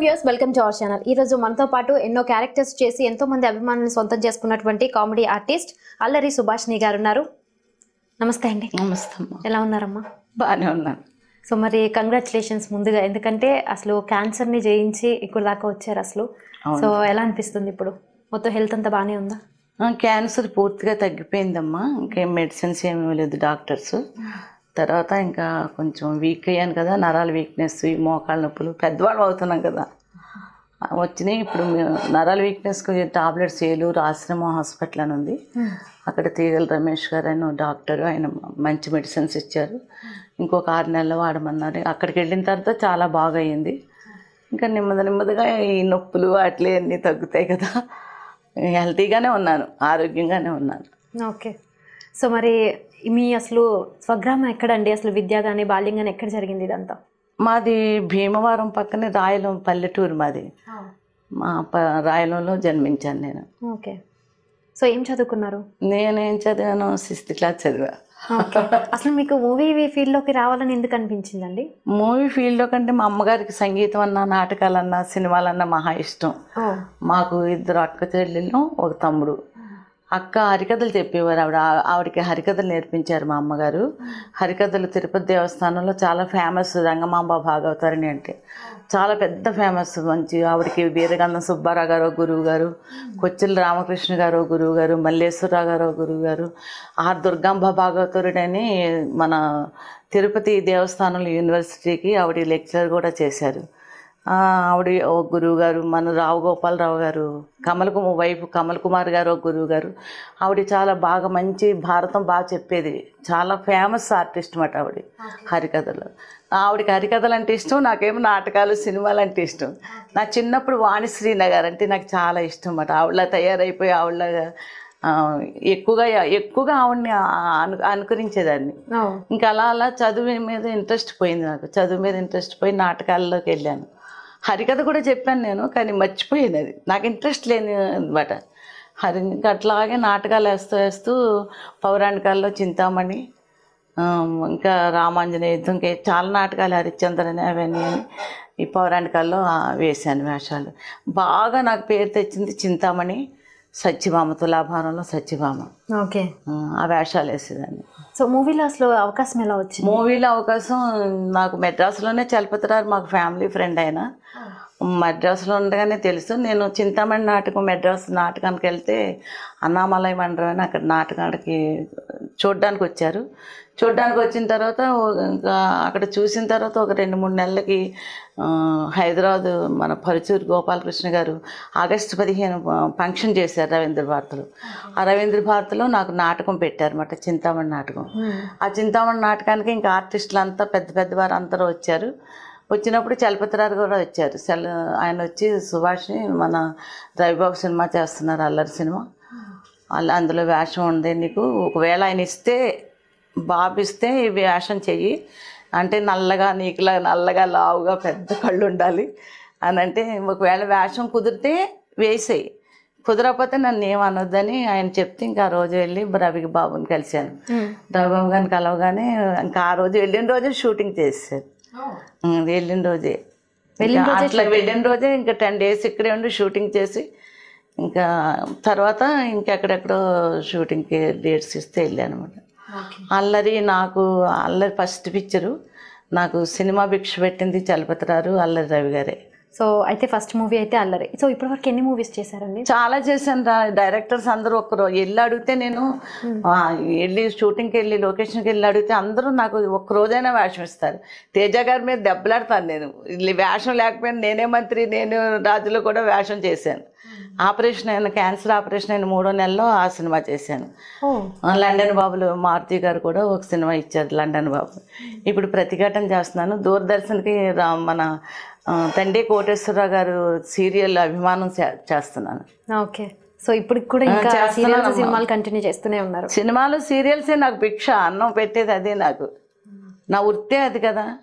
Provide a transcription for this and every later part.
Views welcome to our channel ఈ రోజు మనతో పాటు ఎన్నో క్యారెక్టర్స్ చేసి ఎంతో మంది అభిమానులను సొంతం చేసుకున్నటువంటి కామెడీ ఆర్టిస్ట్ అల్లరి సుభాష్ని గారు ఉన్నారు. నమస్తే అండి. నమస్తే ఎలా ఉన్నారమ్మా? బాగానే ఉన్నాను. సో మరి కంగ్రాచులేషన్స్ ముందుగా ఎందుకంటే అసలు క్యాన్సర్ని జయించి ఇక్కడ దాకా వచ్చారు అసలు. సో ఎలా అనిపిస్తుంది ఇప్పుడు? మొత్తం హెల్త్ అంతా బాగానే ఉందా? క్యాన్సర్ పూర్తిగా తగ్గిపోయిందమ్మా. ఇంకేం మెడిసిన్స్ ఏమీ లేదు డాక్టర్స్ తర్వాత ఇంకా కొంచెం వీక్ అయ్యాను కదా నరాల వీక్నెస్ ఈ మోకాళ్ళ నొప్పులు పెద్దవాళ్ళు అవుతున్నాం కదా. వచ్చినాయి. ఇప్పుడు నరాల వీక్నెస్కి టాబ్లెట్స్ ఏలూరు ఆశ్రమం హాస్పిటల్ అని ఉంది. అక్కడ తీగల రమేష్ గారు ఆయన డాక్టర్ ఆయన మంచి మెడిసిన్స్ ఇచ్చారు. ఇంకొక ఆరు నెలలు వాడమన్నారు. అక్కడికి వెళ్ళిన తర్వాత చాలా బాగా అయ్యింది ఇంకా నెమ్మది నెమ్మదిగా ఈ నొప్పులు అట్లే అన్నీ తగ్గుతాయి కదా. హెల్తీగానే ఉన్నాను ఆరోగ్యంగానే ఉన్నాను. ఓకే. సో మరి మీ అసలు స్వగ్రామం ఎక్కడండి? అసలు విద్య కానీ బాల్యం కానీ ఎక్కడ జరిగింది ఇదంతా? మాది భీమవరం పక్కనే రాయలం పల్లెటూరు మాది. మా రాయలంలో జన్మించాను నేను. ఓకే. సో ఏం చదువుకున్నారు? నేనేం చదివాను సిక్స్త్ క్లాస్ చదివా. అసలు మీకు మూవీ ఫీల్డ్లోకి రావాలని ఎందుకు అనిపించిందండి? మూవీ ఫీల్డ్లో కంటే మా అమ్మగారికి సంగీతం అన్నా నాటకాలన్నా సినిమాలన్నా మహా ఇష్టం. మాకు ఇద్దరు అక్క చెల్లెళ్ళు ఒక తమ్ముడు. అక్క హరికథలు చెప్పేవారు. ఆవిడ ఆవిడకి హరికథలు నేర్పించారు మా అమ్మగారు. హరికథలు తిరుపతి దేవస్థానంలో చాలా ఫేమస్ రంగమాంబ భాగవతారిణి అంటే. చాలా పెద్ద ఫేమస్ మంచి ఆవిడకి వీరగంధం సుబ్బారావు గారు గురువు గారు కొచ్చిల రామకృష్ణ గారు గురువు గారు మల్లేశ్వరరావు గారు గురువు గారు. ఆర్ దుర్గాంబ భాగవతురుడు మన తిరుపతి దేవస్థానంలో యూనివర్సిటీకి ఆవిడ లెక్చర్ కూడా చేశారు. ఆవిడ ఒక గురువు గారు మన రావు గోపాలరావు గారు కమల్ కుమార్ వైఫ్ కమల్ కుమార్ గారు ఒక గురువు గారు ఆవిడ చాలా బాగా మంచి భారతం బాగా చెప్పేది. చాలా ఫేమస్ ఆర్టిస్ట్ మాట ఆవిడ హరికథలు. ఆవిడకి హరికథలు అంటే ఇష్టం నాకేమో నాటకాలు సినిమాలు అంటే ఇష్టం. నా చిన్నప్పుడు వాణిశ్రీ నగర్ అంటే నాకు చాలా ఇష్టం అన్నమాట ఆవిడలా తయారైపోయి ఆవిడలాగా ఎక్కువగా ఎక్కువగా ఆవిడని అను అనుకరించేదాన్ని. ఇంకా అలా అలా చదువు మీద ఇంట్రెస్ట్ పోయింది నాకు. చదువు మీద ఇంట్రెస్ట్ పోయి నాటకాల్లోకి వెళ్ళాను. హరికథ కూడా చెప్పాను నేను కానీ మర్చిపోయినది నాకు ఇంట్రెస్ట్ లేని అనమాట హరి ఇంకా అట్లాగే నాటకాలు వేస్తూ వేస్తూ పౌరాణికాల్లో చింతామణి ఇంకా రామాంజనేయ యుద్ధం ఇంకా చాలా నాటకాలు హరిశ్చంద్రని అవన్నీ అని ఈ పౌరాణికాల్లో వేశాను వేషాలు. బాగా నాకు పేరు తెచ్చింది చింతామణి. సత్యభామ తులాభారంలో సత్యభామ ఓకే. ఆ, వేషాలు వేసేదాన్ని. సో మూవీలో అసలు అవకాశం ఎలా వచ్చింది? మూవీలో అవకాశం నాకు మెడ్రాస్లోనే చలపతిరారు మాకు ఫ్యామిలీ ఫ్రెండ్ ఆయన మెడ్రాస్లో ఉండగానే తెలుసు. నేను చింతామణి నాటకం మెడ్రాస్ నాటకానికి వెళ్తే అన్నామలై మండలం అని అక్కడ నాటకానికి చూడడానికి వచ్చారు. చూడడానికి వచ్చిన తర్వాత ఇంకా అక్కడ చూసిన తర్వాత ఒక రెండు మూడు నెలలకి హైదరాబాద్ మన పరుచూరు గోపాలకృష్ణ గారు ఆగస్టు పదిహేను ఫంక్షన్ చేశారు రవీంద్ర భారతిలో. ఆ రవీంద్ర భారతిలో నాకు నాటకం పెట్టారన్నమాట చింతామణి నాటకం. ఆ చింతామణి నాటకానికి ఇంకా ఆర్టిస్టులు అంతా పెద్ద పెద్దవారు అందరూ వచ్చారు. వచ్చినప్పుడు చలపతిరారు కూడా వచ్చారు. చల ఆయన వచ్చి సుభాష్ని మన రవిబాబు సినిమా చేస్తున్నారు అల్లరి సినిమా. అలా అందులో వేషం ఉంది నీకు. ఒకవేళ ఆయన ఇస్తే బాబు ఇస్తే ఈ వేషం చెయ్యి. అంటే నల్లగా నీకులా నల్లగా లావుగా పెద్ద కళ్ళు ఉండాలి అని అంటే ఒకవేళ వేషం కుదిరితే వేసేయి. కుదరకపోతే నన్ను ఏమనొద్దని ఆయన చెప్తే ఇంకా ఆ రోజు వెళ్ళి రవి బాబుని కలిశాను. రవిబాబు గారిని కలవగానే ఇంకా ఆ రోజు వెళ్ళిన రోజే షూటింగ్ చేశారు. వెళ్ళిన రోజే. అట్లా వెళ్ళిన రోజే ఇంకా టెన్ డేస్ ఇక్కడే ఉండి షూటింగ్ చేసి ఇంకా తర్వాత ఇంకెక్కడెక్కడో షూటింగ్కి డేట్స్ ఇస్తే వెళ్ళాను అనమాట అల్లరి నాకు అల్లరి ఫస్ట్ పిక్చరు. నాకు సినిమా భిక్ష పెట్టింది చలపతిరారు అల్లరి రవి గారే. సో అయితే ఫస్ట్ మూవీ అయితే అల్లరి. సో ఇప్పటివరకు ఎన్ని మూవీస్ చేశారండి? చాలా చేశాను రా. డైరెక్టర్స్ అందరూ ఒక్కరు వెళ్ళి అడిగితే నేను వెళ్ళి షూటింగ్కి వెళ్ళి లొకేషన్కి వెళ్ళి అడిగితే అందరూ నాకు ఒక్క రోజైనా వేషం ఇస్తారు. తేజ గారి మీద దెబ్బలాడతాను నేను. వేషం లేకపోయినా నేనే మంత్రి నేను రాజులో కూడా వేషం చేశాను. ఆపరేషన్ అయిన క్యాన్సర్ ఆపరేషన్ అయిన మూడో నెలలో ఆ సినిమా చేశాను. లండన్ బాబులు మారుతి గారు కూడా ఒక సినిమా ఇచ్చారు లండన్ బాబు. ఇప్పుడు ప్రతిఘటన చేస్తున్నాను. దూరదర్శన్కి మన తండ్రి కోటేశ్వరరావు గారు సీరియల్ అభిమానం చేస్తున్నాను. ఓకే. సో ఇప్పుడు కూడా ఇంకా. సీరియల్స్ సినిమాలు కంటిన్యూ చేస్తూనే ఉన్నారు. సినిమాలు సీరియల్సే నాకు భిక్ష అన్నం పెట్టేది అదే నాకు. నా వృత్తే అది కదా.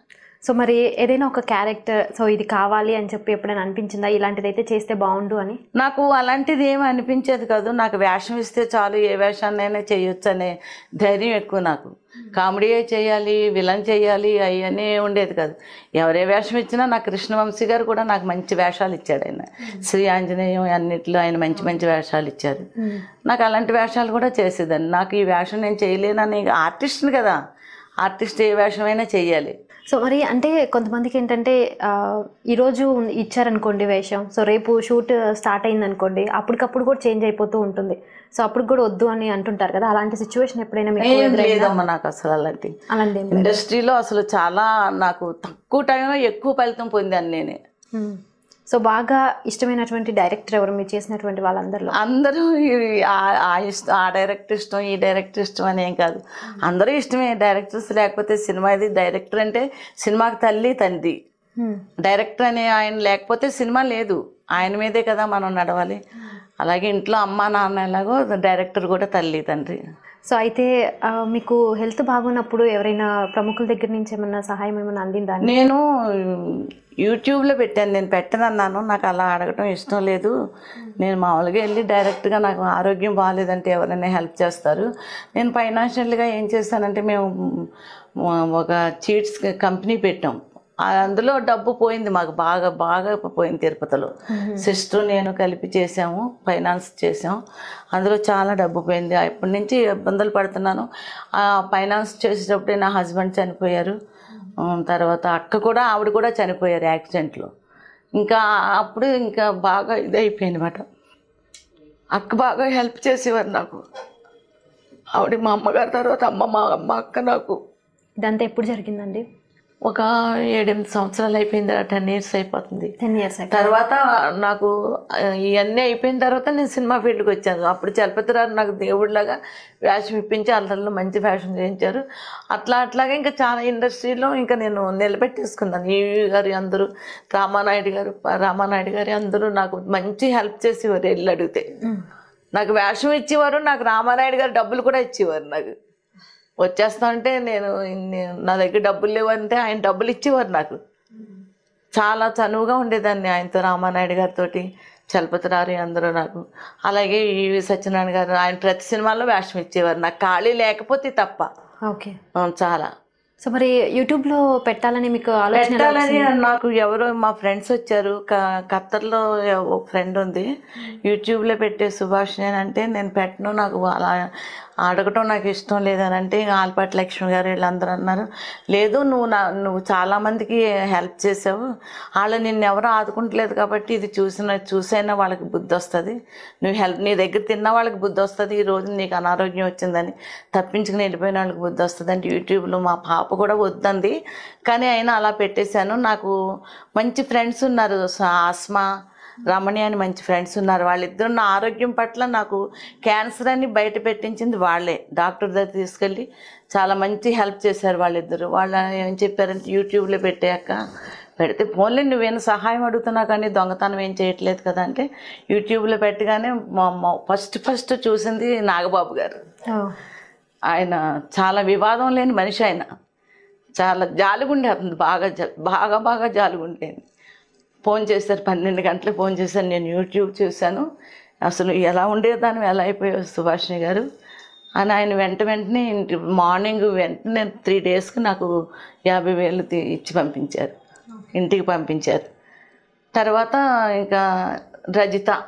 సో మరి ఏదైనా ఒక క్యారెక్టర్ సో ఇది కావాలి అని చెప్పి ఎప్పుడైనా అనిపించిందా? ఇలాంటిది అయితే చేస్తే బాగుండు అని? నాకు అలాంటిది ఏమి అనిపించేది కాదు. నాకు వేషం ఇస్తే చాలు ఏ వేషాన్నైనా చేయొచ్చు అనే ధైర్యం ఎక్కువ నాకు. కామెడీ చేయాలి విలన్ చేయాలి అవన్నీ ఉండేది కాదు. ఎవరే వేషం ఇచ్చినా నాకు కృష్ణవంశీ గారు కూడా నాకు మంచి వేషాలు ఇచ్చాడు ఆయన. శ్రీ ఆంజనేయం అన్నిట్లో ఆయన మంచి మంచి వేషాలు ఇచ్చారు. నాకు అలాంటి వేషాలు కూడా చేసేదాన్ని. నాకు ఈ వేషం నేను చేయలేనని ఆర్టిస్ట్ని కదా. ఆర్టిస్ట్ ఏ వేషమైనా చేయాలి సో మరి అంటే కొంతమందికి ఏంటంటే ఈరోజు ఇచ్చారనుకోండి వేషం సో రేపు షూట్ స్టార్ట్ అయింది అనుకోండి అప్పటికప్పుడు కూడా చేంజ్ అయిపోతూ ఉంటుంది సో అప్పుడు కూడా వద్దు అని అంటుంటారు కదా అలాంటి సిచ్యువేషన్ ఎప్పుడైనా? లేదమ్మా నాకు అసలు అలాంటి అలాంటి. ఇండస్ట్రీలో అసలు చాలా నాకు తక్కువ టైంలో ఎక్కువ ఫలితం పొందాను నేనే. సో బాగా ఇష్టమైనటువంటి డైరెక్టర్ ఎవరు? మీరు చేసినటువంటి వాళ్ళందరిలో? అందరూ ఆ- ఆ ఇష్టం ఆ డైరెక్టర్ ఇష్టం ఈ డైరెక్టర్ ఇష్టం అని ఏం కాదు. అందరూ ఇష్టమే డైరెక్టర్స్ లేకపోతే సినిమా ఇది డైరెక్టర్ అంటే సినిమాకి తల్లి తండ్రి. డైరెక్టర్ అనే ఆయన లేకపోతే సినిమా లేదు. ఆయన మీదే కదా మనం నడవాలి. అలాగే ఇంట్లో అమ్మ నాన్న ఎలాగో డైరెక్టర్ కూడా తల్లి తండ్రి. సో అయితే మీకు హెల్త్ బాగున్నప్పుడు ఎవరైనా ప్రముఖుల దగ్గర నుంచి ఏమన్నా సహాయం ఏమైనా అందిందా? నేను యూట్యూబ్లో పెట్టాను. నేను పెట్టనన్నాను. నాకు అలా అడగటం ఇష్టం లేదు. నేను మామూలుగా వెళ్ళి డైరెక్ట్గా నాకు ఆరోగ్యం బాగాలేదంటే ఎవరైనా హెల్ప్ చేస్తారు. నేను ఫైనాన్షియల్గా ఏం చేశానంటే మేము ఒక చీట్స్ కంపెనీ పెట్టాం. అందులో డబ్బు పోయింది మాకు బాగా బాగా పోయింది తిరుపతిలో. సిస్టర్ నేను కలిపి చేసాము ఫైనాన్స్ చేసాం అందులో చాలా డబ్బు పోయింది. అప్పటి నుంచి ఇబ్బందులు పడుతున్నాను. ఆ ఫైనాన్స్ చేసేటప్పుడే నా హస్బెండ్ చనిపోయారు. తర్వాత అక్క కూడా ఆవిడ కూడా చనిపోయారు యాక్సిడెంట్లో. ఇంకా అప్పుడు ఇంకా బాగా ఇదైపోయింది అనమాట అక్క బాగా హెల్ప్ చేసేవారు నాకు. ఆవిడ మా అమ్మగారి తర్వాత అమ్మ మా మా అక్క నాకు. ఇదంతా ఎప్పుడు జరిగిందండి? ఒక ఏడెనిమిది సంవత్సరాలు అయిపోయింది టెన్ ఇయర్స్ అయిపోతుంది. టెన్ ఇయర్స్ తర్వాత నాకు ఇవన్నీ అయిపోయిన తర్వాత నేను సినిమా ఫీల్డ్కి వచ్చాను. అప్పుడు చలపతిరావు నాకు దేవుడిలాగా వేషం ఇప్పించి అందరిలో మంచి ఫ్యాషన్ చేయించారు. అట్లా అట్లాగే ఇంకా చాలా ఇండస్ట్రీలో ఇంకా నేను నిలబెట్టేసుకున్నాను. ఈవి గారు అందరూ రామానాయుడు గారు రామానాయుడు గారు అందరూ నాకు మంచి హెల్ప్ చేసేవారు వెళ్ళి అడిగితే. నాకు వేషం ఇచ్చేవారు నాకు రామానాయుడు గారు డబ్బులు కూడా ఇచ్చేవారు నాకు. వచ్చేస్తా అంటే నేను నా దగ్గర డబ్బులు లేవంటే ఆయన డబ్బులు ఇచ్చేవారు నాకు. చాలా చనువుగా ఉండేదాన్ని ఆయనతో రామానాయుడు గారితో చలపతిరారు అందరూ నాకు. అలాగే ఈవి సత్యనారాయణ గారు ఆయన ప్రతి సినిమాలో వేషం ఇచ్చేవారు. నాకు ఖాళీ లేకపోతే తప్ప. ఓకే. చాలా. సో మరి యూట్యూబ్లో పెట్టాలని మీకు పెట్టాలని నాకు ఎవరో మా ఫ్రెండ్స్ వచ్చారు. ఖత్తర్లో ఒక ఫ్రెండ్ ఉంది. యూట్యూబ్లో పెట్టే సుభాష్ అంటే నేను పెట్టను. నాకు అలా అడగటం నాకు ఇష్టం లేదని అంటే ఆల్పాటి లక్ష్మి గారు వీళ్ళందరూ అన్నారు లేదు నువ్వు నా నువ్వు చాలామందికి హెల్ప్ చేసావు. వాళ్ళు నిన్ను ఎవరు ఆదుకుంటలేదు కాబట్టి ఇది చూసిన చూసైనా వాళ్ళకి బుద్ధి వస్తుంది. నువ్వు హెల్ప్ నీ దగ్గర తిన్న వాళ్ళకి బుద్ధి వస్తుంది. ఈ రోజు నీకు అనారోగ్యం వచ్చిందని తప్పించుకుని వెళ్ళిపోయిన వాళ్ళకి బుద్ధి వస్తుంది అంటే యూట్యూబ్లో మా పాప కూడా వద్దంది. కానీ అయినా అలా పెట్టేశాను. నాకు మంచి ఫ్రెండ్స్ ఉన్నారు ఆస్మా రమణి అని మంచి ఫ్రెండ్స్ ఉన్నారు. వాళ్ళిద్దరు నా ఆరోగ్యం పట్ల నాకు క్యాన్సర్ అని బయట పెట్టించింది వాళ్ళే. డాక్టర్ దగ్గర తీసుకెళ్ళి చాలా మంచి హెల్ప్ చేశారు వాళ్ళిద్దరు. వాళ్ళు ఏం చెప్పారంటే యూట్యూబ్లో పెట్టాక పెడితే ఫోన్లే నువ్వేం సహాయం అడుగుతున్నా కానీ దొంగతనం ఏం చేయట్లేదు కదా అంటే యూట్యూబ్లో పెట్టగానే మా ఫస్ట్ ఫస్ట్ చూసింది నాగబాబు గారు. ఆయన చాలా వివాదం లేని మనిషి ఆయన. చాలా జాలిగుండే బాగా బాగా బాగా జాలిగుండేది ఫోన్ చేశారు పన్నెండు గంటలకు ఫోన్ చేశాను నేను యూట్యూబ్ చూశాను. అసలు ఎలా ఉండేదాన్ని ఎలా అయిపోయావు సుభాషిణి గారు? అని ఆయన వెంట వెంటనే ఇంటి మార్నింగ్ వెంటనే త్రీ డేస్కి నాకు యాభై వేలు ఇచ్చి పంపించారు. ఇంటికి పంపించారు. తర్వాత ఇంకా రజిత.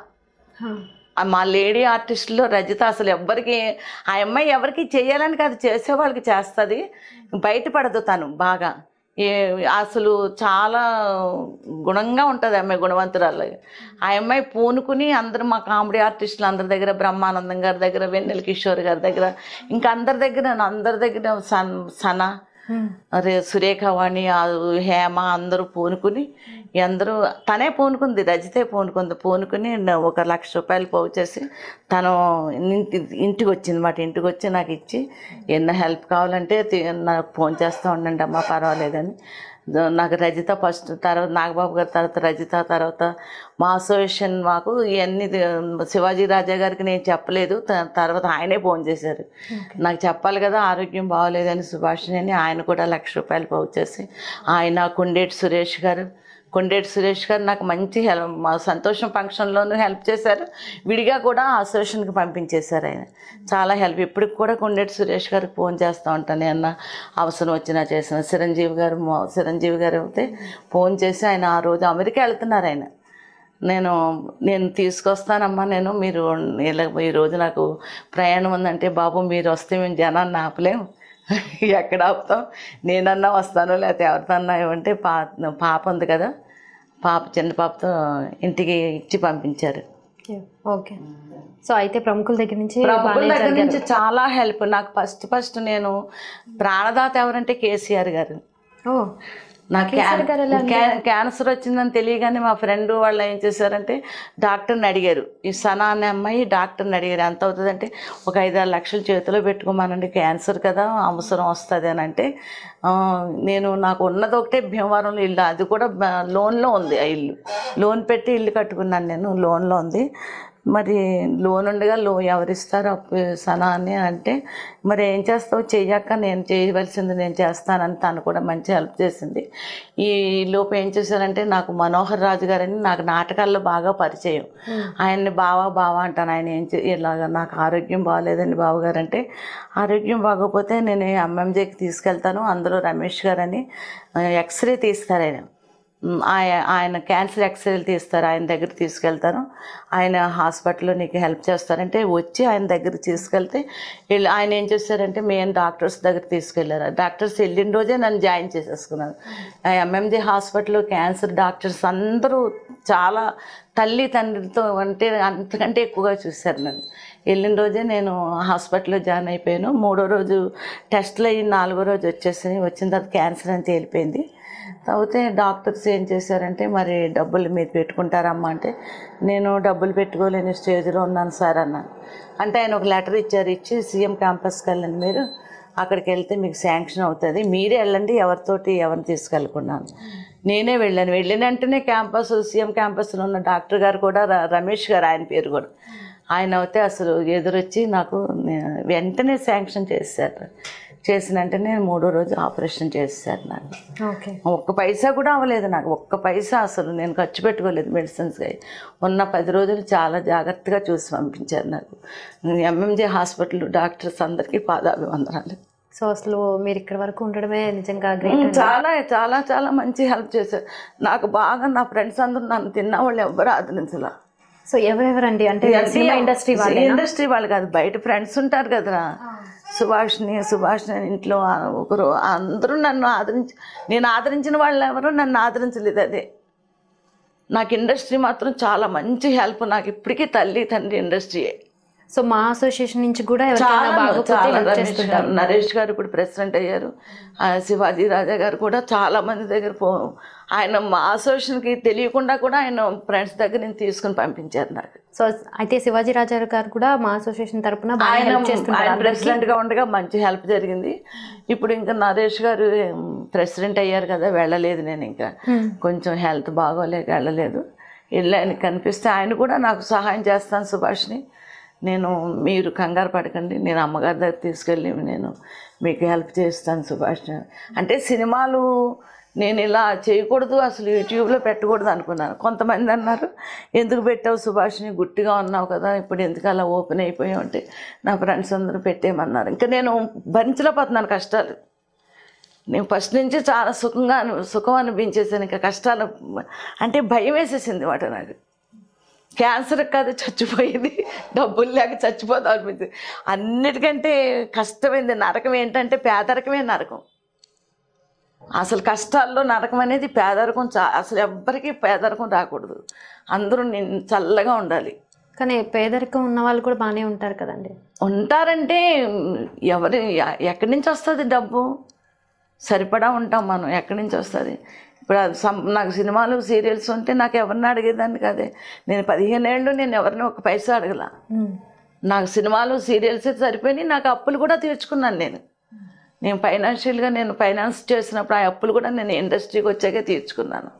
మా లేడీ ఆర్టిస్టులో రజిత అసలు ఎవ్వరికి ఆ అమ్మాయి ఎవరికి చేయాలని కాదు చేసే వాళ్ళకి చేస్తుంది బయటపడదు తను బాగా. అసలు చాలా గుణంగా ఉంటుంది అమ్మాయి గుణవంతురాలు. ఆ అమ్మాయి పూనుకుని అందరు మా కామెడీ ఆర్టిస్టులు అందరి దగ్గర బ్రహ్మానందం గారి దగ్గర వెన్నెల కిషోర్ గారి దగ్గర ఇంకా అందరి దగ్గర అందరి దగ్గర సన్ సన అరే సురేఖ వాణి హేమ అందరూ పూనుకుని ఈ అందరూ తనే పూనుకుంది రజితే పూనుకుంది. పూనుకుని ఒక లక్ష రూపాయలు పోగు చేసి తను ఇంటి ఇంటికి వచ్చింది మాట ఇంటికి వచ్చి నాకు ఇచ్చి ఎన్న హెల్ప్ కావాలంటే నాకు ఫోన్ చేస్తూ ఉండండి అమ్మా పర్వాలేదని. నాకు రజిత ఫస్ట్ తర్వాత నాగబాబు గారి తర్వాత రజిత తర్వాత మా అసోసియేషన్ మాకు ఇవన్నీ శివాజీ రాజా గారికి నేను చెప్పలేదు. తర్వాత ఆయనే ఫోన్ చేశారు. నాకు చెప్పాలి కదా ఆరోగ్యం బాగోలేదని సుభాషిణి అని ఆయన కూడా లక్ష రూపాయలు పోగు చేసి ఆయన కొండేటి సురేష్ గారు కొండేటి సురేష్ గారు నాకు మంచి హెల్ప్ మా సంతోషం ఫంక్షన్లోనూ హెల్ప్ చేశారు. విడిగా కూడా అసోసియేషన్కి పంపించేశారు ఆయన. చాలా హెల్ప్. ఇప్పటికి కూడా కొండేటి సురేష్ గారికి ఫోన్ చేస్తూ ఉంటాను. అన్న అవసరం వచ్చినా చేసిన. చిరంజీవి గారు మా- చిరంజీవి గారు అయితే ఫోన్ చేసి ఆయన ఆ రోజు అమెరికా వెళ్తున్నారు ఆయన. నేను నేను తీసుకొస్తానమ్మా నేను మీరు ఇలా ఈరోజు నాకు ప్రయాణం ఉందంటే బాబు మీరు వస్తే మేము జనాన్ని ఆపలేము. ఎక్కడ ఆపుతాం? నేనన్నా వస్తాను లేకపోతే ఎవరితోన్నా ఏమంటే పా పాప ఉంది కదా పాప చిన్న పాపతో ఇంటికి ఇచ్చి పంపించారు. ఓకే సో అయితే ప్రముఖుల దగ్గర నుంచి బాగానే దగ్గర. నుంచి చాలా హెల్ప్. నాకు ఫస్ట్ ఫస్ట్ నేను ప్రాణదాత ఎవరంటే కేసీఆర్ గారు. ఓ. నాకు క్యాన్సర్ వచ్చిందని తెలియగానే మా ఫ్రెండ్ వాళ్ళు ఏం చేశారంటే డాక్టర్ని అడిగారు. ఈ సనా అనే అమ్మాయి డాక్టర్ని అడిగారు. ఎంత అవుతుందంటే ఒక ఐదారు లక్షలు చేతిలో పెట్టుకోమానండి. క్యాన్సర్ కదా అవసరం వస్తుంది అని అంటే నేను నాకు ఉన్నది ఒకటే భీమవరంలో ఇల్లు. అది కూడా లోన్లో ఉంది ఆ ఇల్లు. లోన్ పెట్టి ఇల్లు కట్టుకున్నాను నేను లోన్లో ఉంది. మరి లోన్ ఉండగా లో ఎవరిస్తారు అప్పు సనా అని అంటే మరి ఏం చేస్తావు? చెయ్యక్క నేను చేయవలసింది నేను చేస్తానని తను కూడా మంచి హెల్ప్ చేసింది. ఈ లోపు ఏం చేశారంటే నాకు మనోహర్ రాజు గారని నాకు నాటకాల్లో బాగా పరిచయం. ఆయన్ని బావా బావా అంటాను. ఆయన ఏం చే ఇలాగ నాకు ఆరోగ్యం బాగాలేదండి బావగారు అంటే ఆరోగ్యం బాగోకపోతే నేను ఎంఎంజేకి తీసుకెళ్తాను. అందులో రమేష్ గారని ఎక్స్రే తీస్తారు ఆయన. ఆయన ఆయన క్యాన్సర్ ఎక్స్రేలు తీస్తారు ఆయన దగ్గర తీసుకెళ్తాను. ఆయన హాస్పిటల్లో నీకు హెల్ప్ చేస్తారంటే వచ్చి ఆయన దగ్గర తీసుకెళ్తే వీళ్ళు ఆయన ఏం చేస్తారంటే మేము డాక్టర్స్ దగ్గర తీసుకెళ్ళారు డాక్టర్స్ వెళ్ళిన రోజే నన్ను జాయిన్ చేసేసుకున్నారు. ఆ హాస్పిటల్లో క్యాన్సర్ డాక్టర్స్ అందరూ చాలా తల్లి తండ్రితో అంటే అంతకంటే ఎక్కువగా చూశారు నన్ను. వెళ్ళిన రోజే నేను హాస్పిటల్లో జాయిన్ అయిపోయాను. మూడో రోజు టెస్ట్లు అయ్యి నాలుగో రోజు వచ్చేసి వచ్చిన తర్వాత క్యాన్సర్ అని తేలిపోయింది అయితే డాక్టర్స్ ఏం చేశారంటే మరి డబ్బులు మీరు పెట్టుకుంటారమ్మా అంటే నేను డబ్బులు పెట్టుకోలేని స్టేజ్లో ఉన్నాను సార్ అన్నాను. అంటే ఆయన ఒక లెటర్ ఇచ్చారు ఇచ్చి సీఎం క్యాంపస్కి వెళ్ళండి మీరు అక్కడికి వెళ్తే మీకు శాంక్షన్ అవుతుంది మీరే వెళ్ళండి ఎవరితోటి ఎవరిని తీసుకెళ్ళకున్నాను నేనే వెళ్ళాను. వెళ్ళిన వెంటనే క్యాంపస్ సీఎం క్యాంపస్లో ఉన్న డాక్టర్ గారు కూడా రమేష్ గారు ఆయన పేరు కూడా ఆయన అయితే అసలు ఎదురొచ్చి నాకు వెంటనే శాంక్షన్ చేశారు. చేసిన వెంటనే మూడో రోజు ఆపరేషన్ చేశారు నాకు ఓకే. ఒక్క పైసా కూడా అవ్వలేదు నాకు. ఒక్క పైసా అసలు నేను ఖర్చు పెట్టుకోలేదు మెడిసిన్స్ ఉన్న పది రోజులు చాలా జాగ్రత్తగా చూసి పంపించారు నాకు. ఎంఎంజే హాస్పిటల్ డాక్టర్స్ అందరికీ పాదాభివందనాలు. సో అసలు మీరు ఇక్కడ వరకు ఉండడమే నిజంగా చాలా చాలా చాలా మంచి హెల్ప్ చేశారు. నాకు బాగా నా ఫ్రెండ్స్ అందరూ నన్ను తిన్న వాళ్ళు ఎవ్వరు ఆదరించలా. సో ఎవరెవరండి? అంటే ఇండస్ట్రీ వాళ్ళు ఇండస్ట్రీ వాళ్ళు కాదు బయట ఫ్రెండ్స్ ఉంటారు కదరా. సుభాష్ని సుభాష్ని ఇంట్లో ఒకరు అందరూ నన్ను ఆదరించి నేను ఆదరించిన వాళ్ళు ఎవరు నన్ను ఆదరించలేదు అదే. నాకు ఇండస్ట్రీ మాత్రం చాలా మంచి హెల్ప్ నాకు ఇప్పటికీ తల్లి తండ్రి ఇండస్ట్రీయే సో మా అసోసియేషన్ నుంచి కూడా నరేష్ గారు ఇప్పుడు ప్రెసిడెంట్ అయ్యారు. శివాజీ రాజా గారు కూడా చాలా మంది దగ్గర పో ఆయన మా అసోసియేషన్కి తెలియకుండా కూడా ఆయన ఫ్రెండ్స్ దగ్గర నుంచి తీసుకుని పంపించారు నాకు. సో అయితే శివాజీ రాజా గారు కూడా మా అసోసియేషన్ తరపున బాగా ఆయన హెల్ప్ చేస్తుంటారు ఆయన అందరికీ. ప్రెసిడెంట్గా ఉండగా మంచి హెల్ప్ జరిగింది. ఇప్పుడు ఇంకా నరేష్ గారు ప్రెసిడెంట్ అయ్యారు కదా వెళ్ళలేదు నేను ఇంకా. కొంచెం హెల్త్ బాగోలేక వెళ్ళలేదు. వెళ్ళాను కనిపిస్తే ఆయన కూడా నాకు సహాయం చేస్తాను సుభాష్ని. నేను మీరు కంగారు పడకండి నేను అమ్మగారి దగ్గర తీసుకెళ్ళి నేను మీకు హెల్ప్ చేస్తాను సుభాష్ అంటే సినిమాలు నేను ఇలా చేయకూడదు అసలు యూట్యూబ్లో పెట్టకూడదు అనుకున్నాను. కొంతమంది అన్నారు ఎందుకు పెట్టావు సుభాష్ని గుట్టిగా ఉన్నావు కదా ఇప్పుడు ఎందుకు అలా ఓపెన్ అయిపోయి ఉంటే నా ఫ్రెండ్స్ అందరూ పెట్టేయమన్నారు. ఇంకా నేను భరించలేకపోతున్నాను కష్టాలు. నేను ఫస్ట్ నుంచి చాలా సుఖంగా అను- సుఖం అనిపించేసాను. ఇంకా కష్టాలు అంటే భయం వేసేసింది మాట నాకు. క్యాన్సర్ కాదు చచ్చిపోయింది. డబ్బులు లేక చచ్చిపోతాం అనిపించింది. అన్నిటికంటే కష్టమైంది నరకం. ఏంటంటే పేదరికమే నరకం. అసలు కష్టాల్లో నరకం అనేది పేదరికం చా అసలు ఎవ్వరికీ పేదరికం రాకూడదు. అందరూ నేను చల్లగా ఉండాలి. కానీ పేదరికం ఉన్న వాళ్ళు కూడా బాగానే ఉంటారు కదండి. ఉంటారంటే ఎవరు ఎక్కడి నుంచి వస్తుంది డబ్బు? సరిపడా ఉంటాం మనం ఎక్కడి నుంచి వస్తుంది? ఇప్పుడు నాకు సినిమాలు సీరియల్స్ ఉంటే నాకు ఎవరిని అడిగేదాన్ని కాదే. నేను పదిహేను ఏళ్ళు నేను ఎవరిని ఒక పైసా అడగల. నాకు సినిమాలు సీరియల్స్ సరిపోయి నాకు అప్పులు కూడా తీర్చుకున్నాను నేను. నేను ఫైనాన్షియల్గా నేను ఫైనాన్స్ చేసినప్పుడు ఆ అప్పులు కూడా నేను ఇండస్ట్రీకి వచ్చాకే తీర్చుకున్నాను.